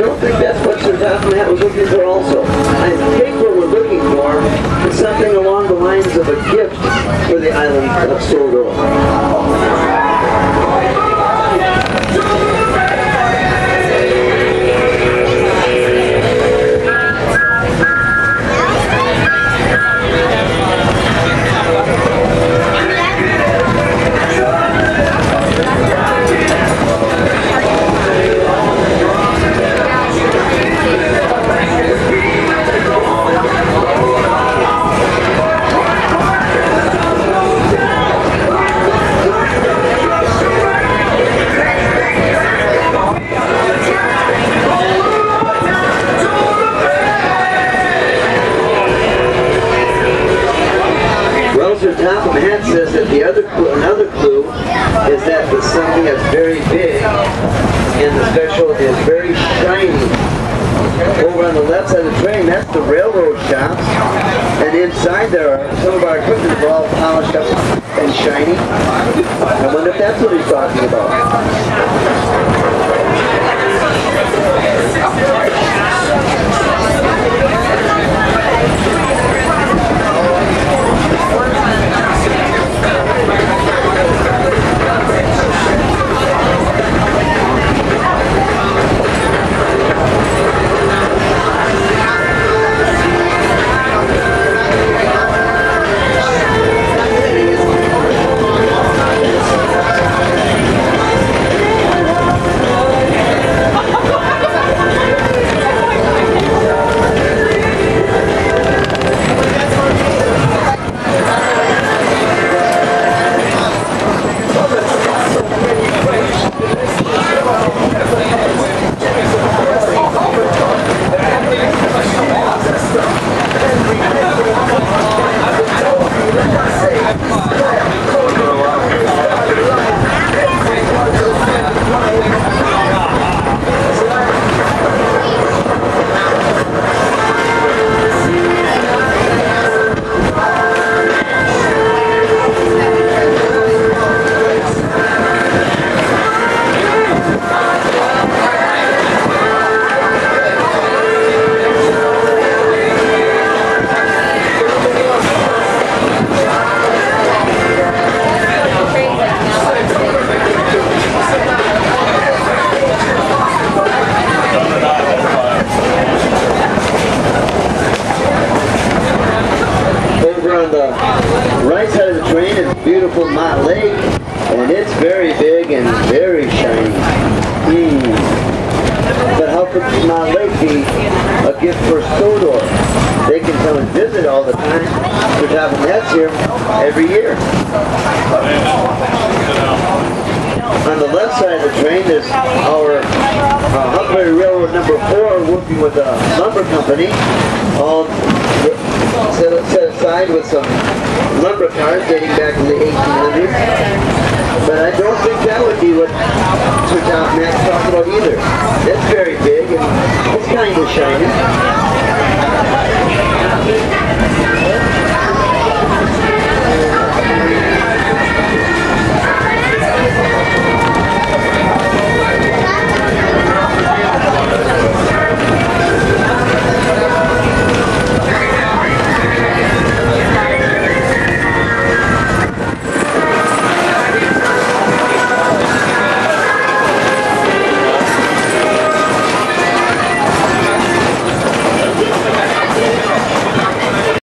don't think that's what Sir Topham was looking for also. I think what we're looking for is something along the lines of a gift for the island of Sodor. Well, Sir Topham Hatt says that the other clue, another clue is that the something that's very big and the special is very shiny. Over on the left side of the train, that's the railroad shops. And inside there are some of our equipment is all polished up and shiny. I wonder if that's what he's talking about. Beautiful Lake, and it's very big and very shiny. Hmm. But how could Mott Lake be a gift for Sodor? They can come and visit all the time. Sir Topham Hatt's here every year. On the left side of the train is our uh, Huckleberry Railroad number four working with a lumber company, all set with some lumber cars dating back to the 1800s. But I don't think that would be what